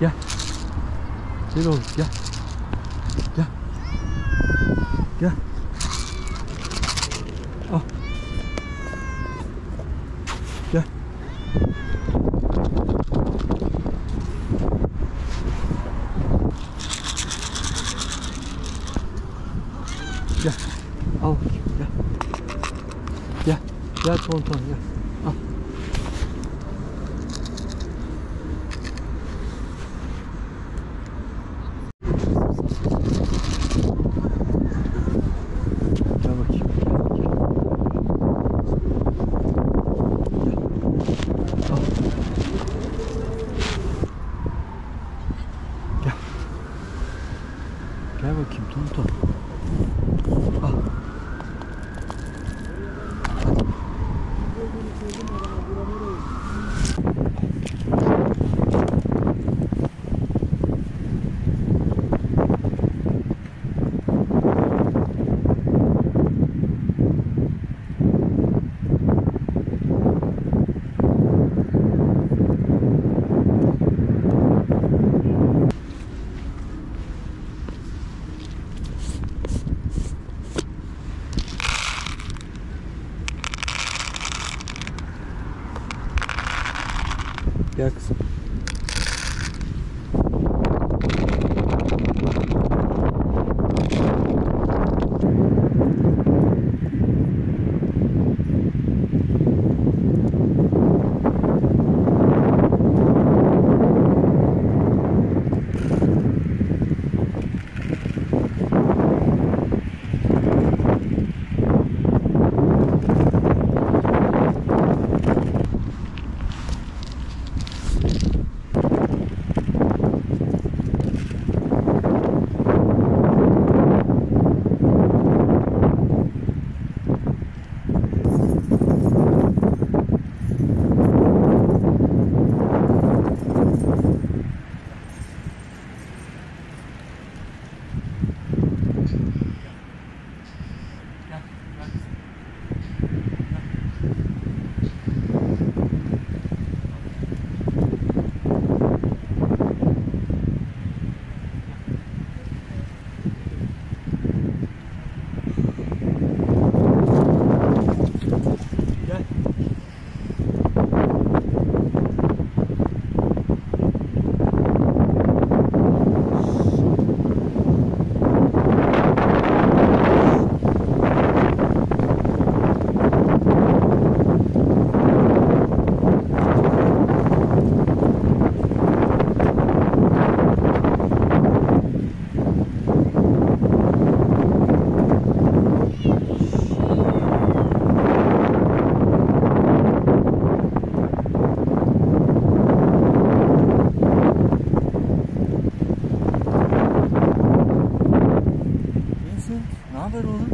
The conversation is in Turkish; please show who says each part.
Speaker 1: Gel. Gel oğlum gel. Gel. Gel. Al. Gel. Gel. Al gel. Gel. Gel tonton gel. Al. Gel bakayım. Gel. Gel. Al. Gel. Gel bakayım tonton. Al. Gel Ne haber oğlum?